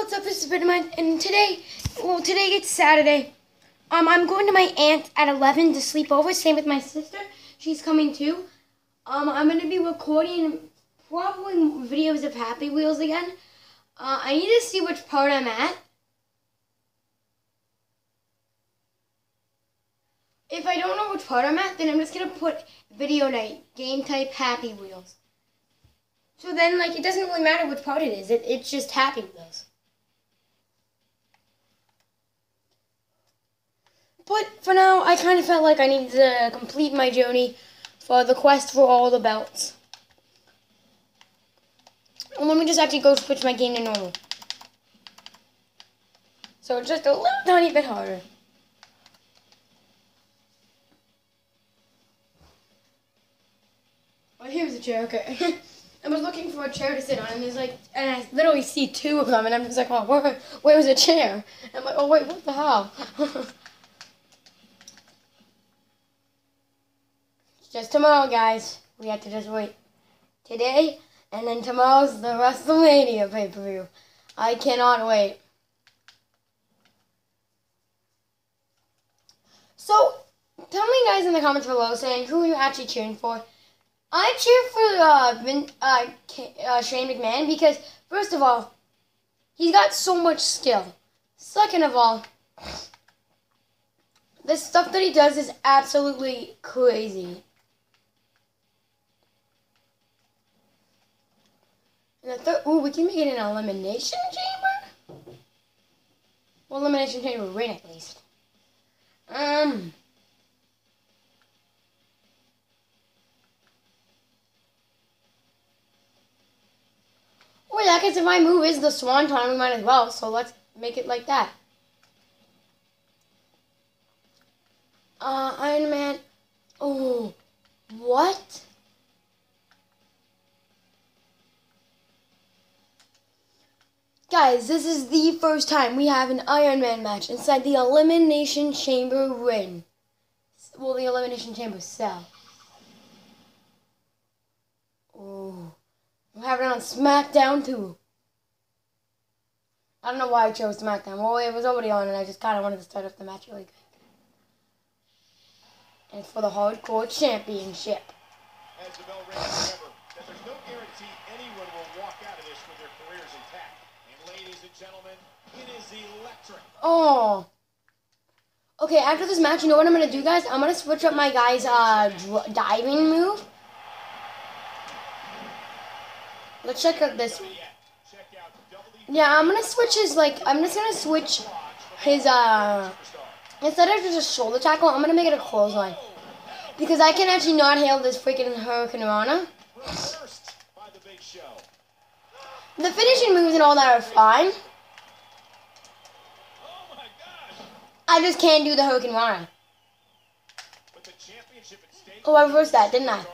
What's up? This is Bittermind, and today, well, today it's Saturday. Um, I'm going to my aunt at 11 to sleep over. Same with my sister. She's coming too. Um, I'm gonna be recording probably videos of Happy Wheels again. Uh, I need to see which part I'm at. If I don't know which part I'm at, then I'm just gonna put video night, game type Happy Wheels. So then, like, it doesn't really matter which part it is. It, it's just Happy Wheels. But for now, I kind of felt like I needed to complete my journey for the quest for all the belts. And let me just actually go switch my game to normal. So it's just a little tiny bit harder. Oh, here's a chair, okay. I was looking for a chair to sit on, and there's like, and I literally see two of them, and I'm just like, oh, where, where's a chair? And I'm like, oh wait, what the hell? just tomorrow, guys. We have to just wait. Today, and then tomorrow's the WrestleMania pay-per-view. I cannot wait. So, tell me guys in the comments below saying who you're actually cheering for. I cheer for uh, Vin, uh, uh, Shane McMahon because, first of all, he's got so much skill. Second of all, the stuff that he does is absolutely crazy. And the third, ooh, we can make it an elimination chamber? Well, elimination chamber ring at least. Um... Well, yeah, because if my move is the Swanton, we might as well. So let's make it like that. Uh, Iron Man. Oh, what? Guys, this is the first time we have an Iron Man match inside the Elimination Chamber ring. Well, the Elimination Chamber cell. Oh. We have it on SmackDown too. I don't know why I chose SmackDown. Well, it was already on, and I just kind of wanted to start off the match really quick. And for the Hardcore Championship. As the bell rings, remember that there's no guarantee anyone will walk out of this with their careers intact. And ladies and gentlemen, it is electric. Oh. Okay, after this match, you know what I'm going to do, guys? I'm going to switch up my guy's uh, diving move. Let's check out this one. Yeah, I'm gonna switch his, like, I'm just gonna switch his, uh, instead of just a shoulder tackle, I'm gonna make it a clothesline. Because I can actually not hail this freaking Hurricanrana. The finishing moves and all that are fine. I just can't do the Hurricanrana. Oh, I reversed that, didn't I?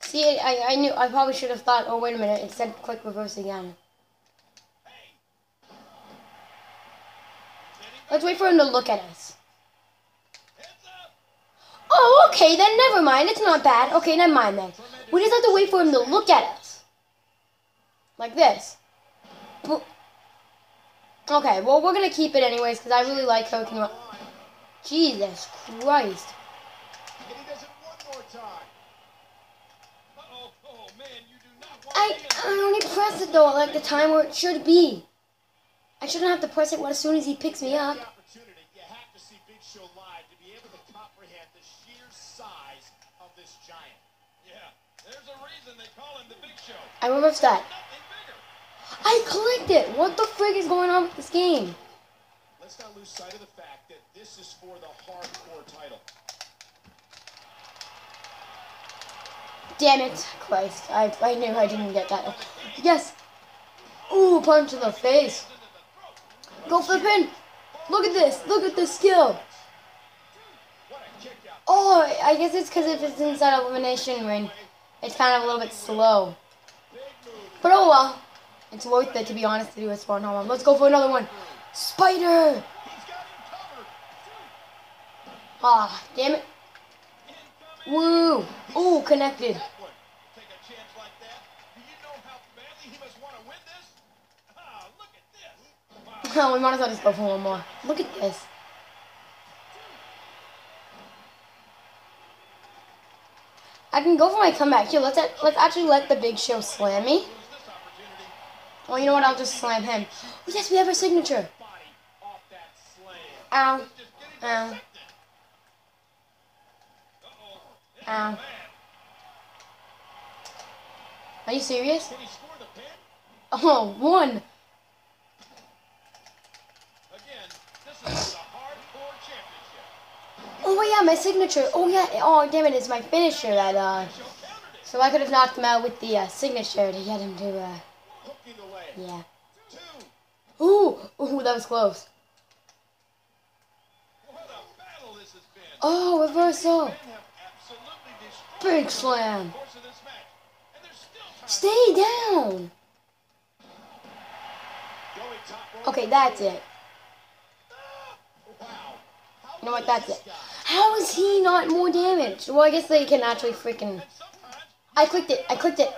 See, I, I knew, I probably should have thought, oh, wait a minute, it said click reverse again. Let's wait for him to look at us. Oh, okay, then never mind. It's not bad. Okay, never mind then. We just have to wait for him to look at us. Like this. Okay, well, we're going to keep it anyways, because I really like Hurricane Jesus Christ. I, I only press it though like the time where it should be. I shouldn't have to press it as soon as he picks me up. I reversed that. I clicked it. What the frig is going on with this game? Let's not lose sight of the fact that this is for the hardcore title. Damn it, Christ. I, I knew I didn't get that. Yes! Ooh, punch in the face. Go flipping! Look at this! Look at this skill! Oh, I guess it's because if it's inside elimination ring, it's kind of a little bit slow. But oh well. It's worth it, to be honest, to do a spawn home. Let's go for another one. Spider! Ah, damn it. Woo! Ooh, connected. Oh, we might as well just go for one more. Look at this. I can go for my comeback here. Let's let's actually let the Big Show slam me. Well, you know what? I'll just slam him. Oh, yes, we have our signature. Ow. Ow. Ow. Are you serious? Oh, one. Again, this is the hardcore Oh, yeah, my signature. Oh, yeah. Oh, damn it. It's my finisher that, uh... So I could have knocked him out with the uh, signature to get him to, uh... Yeah. Ooh. Ooh, that was close. Oh, reversal. Big slam. Stay down. Okay, that's it. You know what? That's it. How is he not more damaged? Well, I guess they can actually freaking... I clicked it. I clicked it.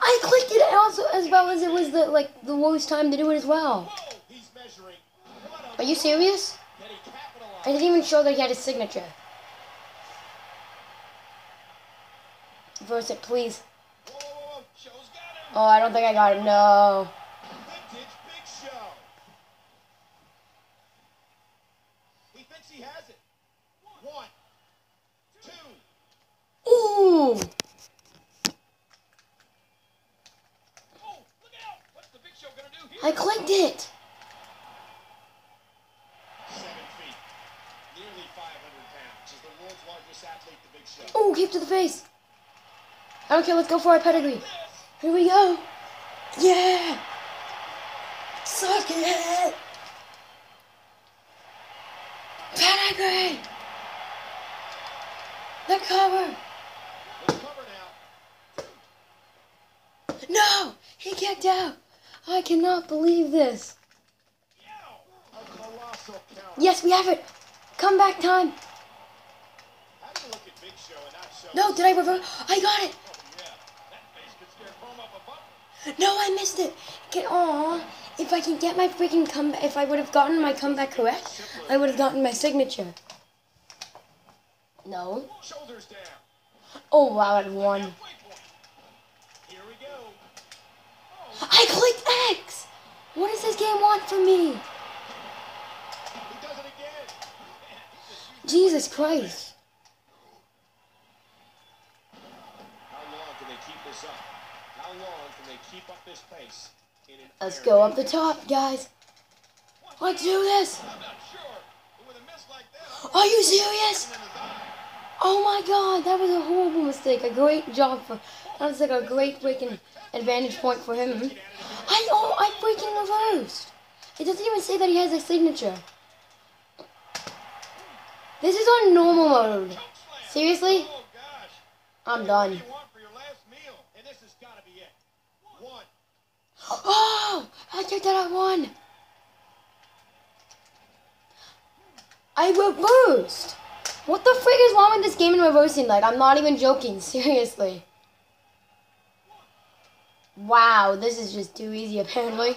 I clicked it also as well as it was the like the worst time to do it as well. Are you serious? I didn't even show that he had his signature. Verse it, please. Oh, I don't think I got it. No. Vintage Big Show. He thinks he has it. One, two. Ooh. Oh, look out! What's the Big Show gonna do here? I clicked it. Seven feet, nearly 500 pounds, is the world's largest athlete, the clicked it. Oh, kick to the face. I don't care. Let's go for our pedigree. Here we go. Yeah. Suck it. Pedigree. The cover. No, he kicked out. I cannot believe this. Yow! A colossal count. Yes, we have it. Comeback time. How do you look at Big Show and not show? No, did I reverse? I got it. Yeah, that face could scare Chrome up a butt. No, I missed it. Get on. If I can get my freaking comeback, if I would have gotten my comeback correct, I would have gotten my signature. No. Shoulders down. Oh wow, I won. Halfway point. Here we go. Oh, I clicked X. What does this game want from me? Jesus Christ. How long can they keep this up? How long can they keep up this pace? In an Let's go up the top, guys. Let's do this. Are you serious? Oh my god, that was a horrible mistake. A great job for. That was like a great freaking advantage point for him. I oh, I freaking reversed. It doesn't even say that he has a signature. This is on normal mode. Seriously? I'm done. Oh, I took that at one. I reversed. What the frick is wrong with this game in reversing? Like, I'm not even joking. Seriously. Wow, this is just too easy, apparently.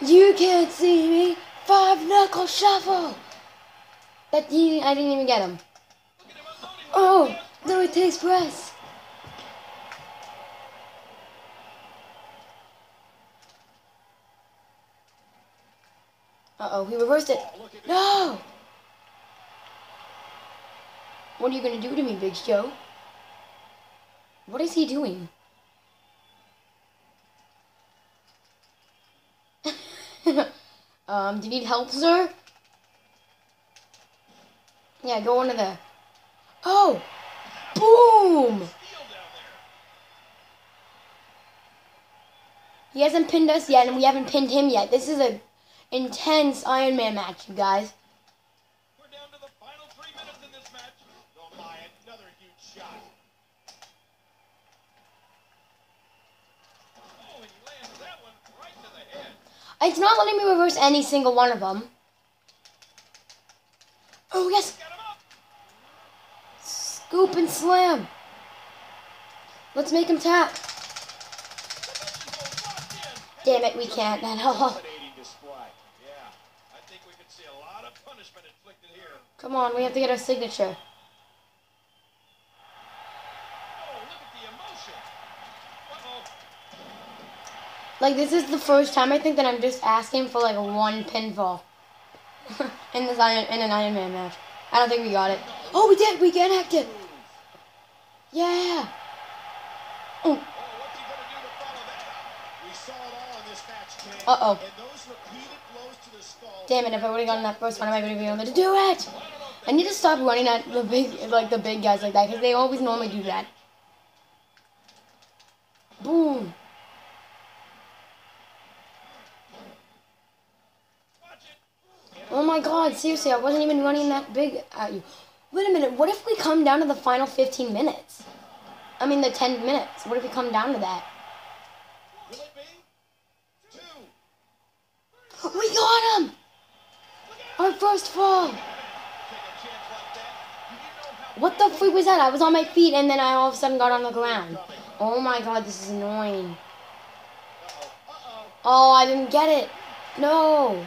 You can't see me. Five knuckle shuffle. That he, I didn't even get him. Oh, no, it takes press. Uh oh, he reversed it. No! What are you gonna do to me, Big Joe? What is he doing? um, do you need help, sir? Yeah, go under there. Oh! Boom! He hasn't pinned us yet, and we haven't pinned him yet. This is a intense Iron Man match, you guys. Uh, it's not letting me reverse any single one of them. Oh, yes. Got him up. Scoop and slam. Let's make him tap. Damn it, we can't at all. Dominating display. Yeah, I think we could see a lot of punishment inflicted here. Come on, we have to get our signature. Oh, look at the emotion. Uh-oh. Like this is the first time I think that I'm just asking for like one pinfall in this Iron in an Iron Man match. I don't think we got it. Oh, we did. We connected. Yeah. Oh, Oh, what's he gonna do to follow that up? We it all in this match, Ken. Uh-oh. And those repeated blows to the skull. damn it! If I would have gotten that first one, I might have been able to do it. I need to stop running at the big like the big guys like that because they always normally do that. Boom. Watch it. Oh my god, seriously, I wasn't even running that big at you. Wait a minute, what if we come down to the final 15 minutes? I mean, the 10 minutes. What if we come down to that? We got him! Our first fall! What the freak was that? I was on my feet and then I all of a sudden got on the ground. Oh my god, this is annoying. Oh, I didn't get it. No.